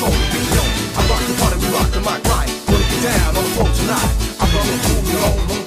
control the beat. I rock the party, we rock the mic, right? Put it down on the floor tonight. I'm gonna move you home.